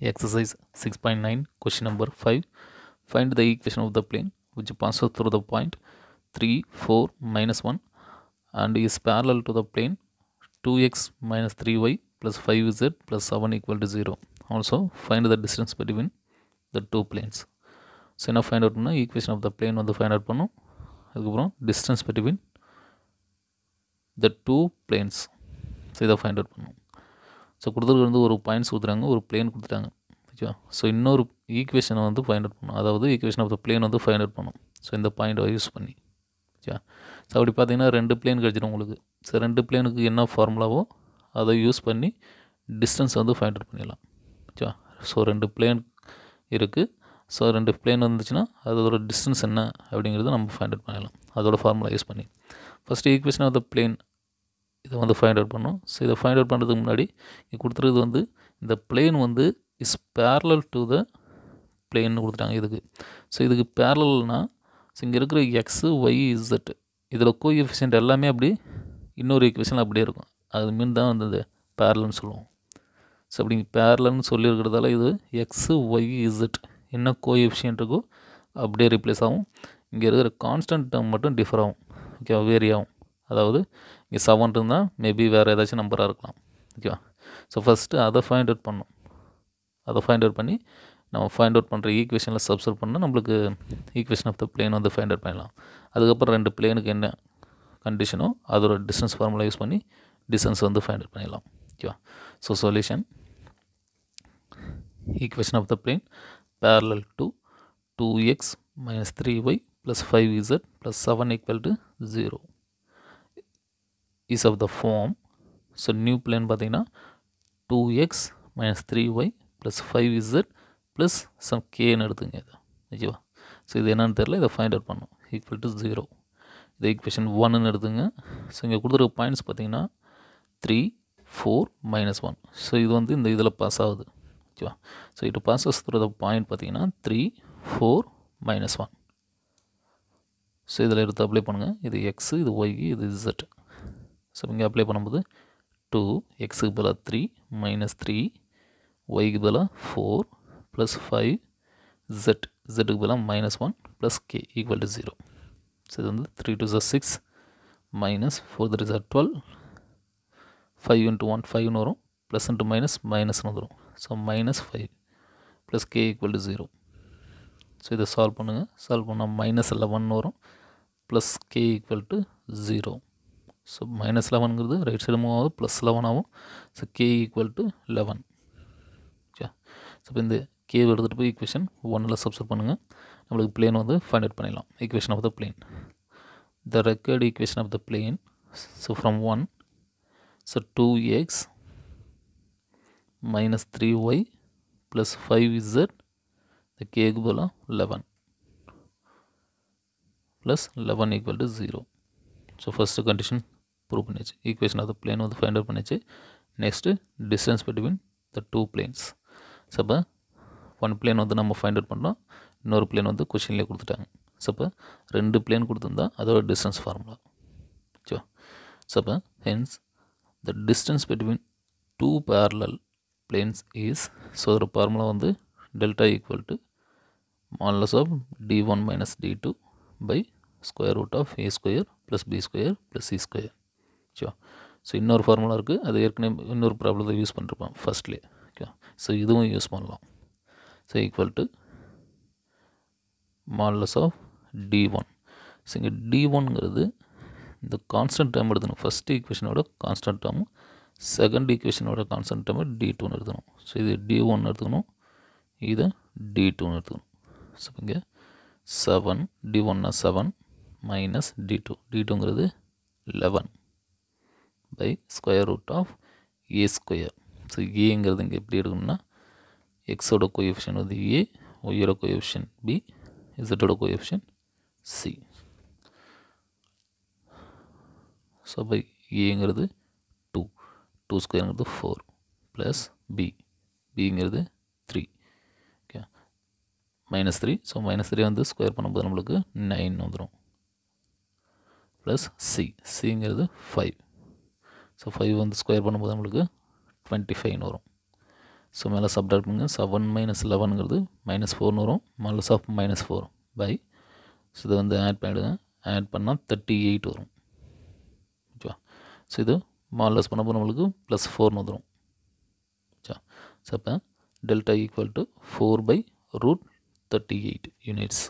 Exercise 6.9, question number 5. Find the equation of the plane which passes through the point 3, 4, minus 1 and is parallel to the plane 2x minus 3y plus 5z plus 7 equal to 0. Also, find the distance between the two planes. So என்ன find out பண்ணால் equation of the plane வந்து find out பண்ணும் அதுக்கப்புறம் distance between the two planes so இதை find out பண்ணும் so கொடுத்துருக்கு வந்து ஒரு பாயிண்ட்ஸ் கொடுத்துறாங்க ஒரு பிளேன் கொடுத்துட்டாங்க. ஓகேவா ஸோ இன்னொரு ஈக்குவேஷனை வந்து ஃபைண்ட் அவுட் பண்ணும் அதாவது ஈக்குவேஷன் ஆஃப் த பிளேன் வந்து ஃபைண்ட் அவுட் பண்ணும் ஸோ இந்த பாயிண்ட்டை யூஸ் பண்ணி. ஓகேவா ஸோ அப்படி பார்த்தீங்கன்னா ரெண்டு பிளேன் கிடச்சிடும் உங்களுக்கு. ஸோ ரெண்டு பிளேனுக்கு என்ன ஃபார்முலாவோ அதை யூஸ் பண்ணி டிஸ்டன்ஸ் வந்து ஃபைண்ட் அவுட் பண்ணிடலாம். ஓகேவா ஸோ ரெண்டு பிளேன் இருக்குது ஸோ ரெண்டு பிளேன் வந்துச்சுன்னா அதோட டிஸ்டன்ஸ் என்ன அப்படிங்கிறத நம்ம ஃபைண்ட் அவுட் பண்ணிடலாம். அதோட ஃபார்முலா யூஸ் பண்ணி. First equation of the plane இதை வந்து ஃபைண்ட் அவுட் பண்ணோம் ஸோ இதை ஃபைண்ட் அவுட் பண்ணுறதுக்கு முன்னாடி இங்கே கொடுத்துருக்குது வந்து இந்த பிளேன் வந்து இஸ் பேரலல் டு த பிளேன்னு கொடுத்துட்டாங்க இதுக்கு. ஸோ இதுக்கு பேரலல்னால் ஸோ இங்கே இருக்கிற எக்ஸு ஒய் இசட் இதில் கோ எஃபிஷியன்ட் எல்லாமே அப்படி இன்னொரு ஈக்குவேஷன் அப்படியே இருக்கும். அது மீன் தான் வந்து இந்த பேரலன்னு சொல்லுவோம். ஸோ அப்படி பேரலன்னு சொல்லியிருக்கிறதால இது எக்ஸு ஒய் இசட் என்ன கோ எஃபிஷியன்ட் இருக்கோ அப்படியே ரிப்ளேஸ் ஆகும். இங்கே இருக்கிற கான்ஸ்டன்ட் டேர்ம் மட்டும் டிஃபர் ஆகும். ஓகேவா வேரி ஆகும். அதாவது இங்கே செவன் இருந்தால் மேபி வேறு ஏதாச்சும் நம்பராக இருக்கலாம். ஓகேவா ஸோ ஃபஸ்ட்டு அதை ஃபைண்ட் அவுட் பண்ணோம். அதை ஃபைண்ட் அவுட் பண்ணி நம்ம ஃபைண்ட் அவுட் பண்ணுற ஈக்குவேஷனில் சப்ஸ்ட் பண்ணால் நம்மளுக்கு ஈக்குவேஷன் ஆஃப் த பிளேன் வந்து ஃபைண்ட் அவுட் பண்ணலாம். அதுக்கப்புறம் ரெண்டு பிளேனுக்கு என்ன கண்டிஷனோ அதோட டிஸ்டன்ஸ் ஃபார்முலா யூஸ் பண்ணி டிஸ்டன்ஸ் வந்து ஃபைண்ட் அவுட் பண்ணிடலாம். ஓகேவா so solution equation of the plane parallel to 2x minus 3y plus 5z plus 7 equal to 0 is of the form. So new plane பார்த்தீங்கன்னா 2x minus 3y plus 5z plus some கேன்னு எடுத்துங்க இது. ஓகேவா? So இது என்னென்னு தெரில இதை find out பண்ணும் equal to zero இது ஈக்குவேஷன் ஒன்னு எடுத்துங்க. ஸோ இங்கே கொடுத்துருக்க பாயிண்ட்ஸ் பார்த்தீங்கன்னா three four minus one so இது வந்து இந்த இதில் பாஸ் ஆகுது. ஓகேவா? So it passes through the point பார்த்தீங்கன்னா three four minus one so இதில் எடுத்து அப்ளை பண்ணுங்கள் இது எக்ஸு இது ஒய் இது இசட் ஸோ இங்கே அப்ளை பண்ணும்போது டூ எக்ஸுக்கு பதிலாக த்ரீ மைனஸ் த்ரீ ஒய்க்கு பதிலாக ஃபோர் ப்ளஸ் ஃபைவ் ஜெட் ஜெட்டுக்கு பதிலாக minus one plus k equal to zero so இது வந்து த்ரீ டூ ஜார் சிக்ஸ் மைனஸ் ஃபோர் த்ரீ ஜார் டுவெல் ஃபைவ் இன்ட்டு ஒன் ஃபைவ்னு வரும். ப்ளஸ் இன்ட்டு மைனஸ் மைனஸ்னு வந்துடும் so minus five plus k equal to zero so இதை சால்வ் பண்ணுங்கள் சால்வ் பண்ணால் மைனஸ் லெவன் வரும். Plus k equal to zero so minus லெவனுங்கிறது right side move ஆகுது ப்ளஸ் லெவன் ஆகும். So K equal to eleven okay so இப்போ இந்த K எடுத்துகிட்டு போய் ஈக்குவேஷன் ஒன்னில் சப்ஸ்ட் பண்ணுங்கள் நம்மளுக்கு பிளேன் வந்து ஃபைண்ட் அவுட் பண்ணிடலாம். Equation of the plane the required equation of the plane so from one so two x minus 3y plus 5z the k equal 11 plus 11 equal to 0 so first condition prove பண்ணிச்சு equation of the plane வந்து find out பண்ணிச்சு next distance between the two planes so அப்போ one plane வந்து நம்ம find out பண்ணோம் இன்னொரு plane வந்து கொஷின்லேயே கொடுத்துட்டாங்க ஸோ அப்போ ரெண்டு பிளேன் கொடுத்துருந்தா அதோட டிஸ்டன்ஸ் ஃபார்முலா ஸோ ஸோ அப்போ hence the distance between two parallel planes is so அதோட ஃபார்முலா வந்து delta equal to modulus of d one minus d two by square root of a square plus b square plus c square ஓகேவா so இன்னொரு formula இருக்குது அது ஏற்கனவே இன்னொரு ப்ராப்ளத்தை use பண்ணிருப்போம். ஃபஸ்ட்லேயே ஓகேவா ஸோ இதுவும் யூஸ் பண்ணலாம். So equal to modulus of d one so இங்கே டி ஒன்ங்கிறது இந்த கான்ஸ்டன்ட் டைம் எடுத்துணும் ஃபஸ்ட் ஈக்குவேஷனோட கான்ஸ்டன்ட் டேர்மும் செகண்ட் ஈக்குவேஷனோட கான்ஸ்டன்ட் டேர்மை டி டூன்னு எடுத்தணும் ஸோ இது டி ஒன் எடுத்துக்கணும் இதை டி டூன்னு எடுத்துக்கணும் ஸோ இங்கே செவன் டி ஒன்னா seven minus d two d டூங்கிறது eleven by square root of a square so ஏங்கிறது இங்கே எப்படி எடுக்கணும்னா எக்ஸோட கோஎஃபிஷியன் வந்து ஏ ஒய்யோட coefficient b இசட்டோட coefficient c so by ஏங்கிறது டூ டூ ஸ்கொயருங்கிறது ஃபோர் ப்ளஸ் பி பிங்கிறது three okay minus three so minus three வந்து ஸ்கொயர் பண்ணும்போது நம்மளுக்கு நைன் வந்துடும் ப்ளஸ் சி சிங்கிறது ஃபைவ் ஸோ ஃபைவ் வந்து ஸ்கொயர் பண்ணும்போது நம்மளுக்கு டுவெண்ட்டி ஃபைவ்னு வரும். ஸோ மேலே சப்டாக்ட் பண்ணுங்க. செவன் மைனஸ் லெவனுங்கிறது மைனஸ் ஃபோர்னு வரும். Modulus of minus four by so இதை வந்து ஆட் பண்ணிவிடுங்க ஆட் பண்ணால் தேர்ட்டி எயிட் வரும் ஓகேவா ஸோ இது மாலஸ் பண்ணப்போ நம்மளுக்கு ப்ளஸ் ஃபோர்னு வந்துடும் ஓகே ஸோ அப்போ delta equal to four by root thirty eight units